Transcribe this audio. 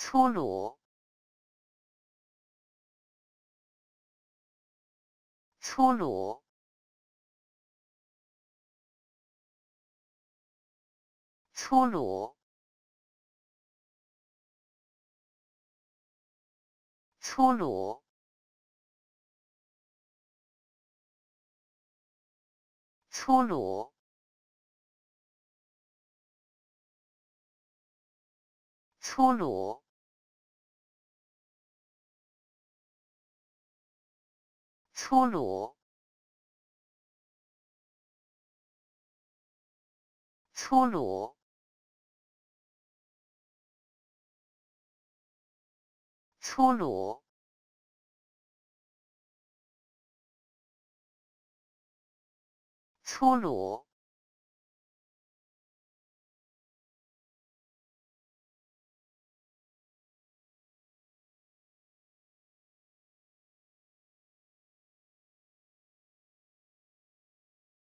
粗鲁，粗鲁，粗鲁，粗鲁，粗鲁。粗鲁，粗鲁，粗鲁，粗鲁，粗鲁。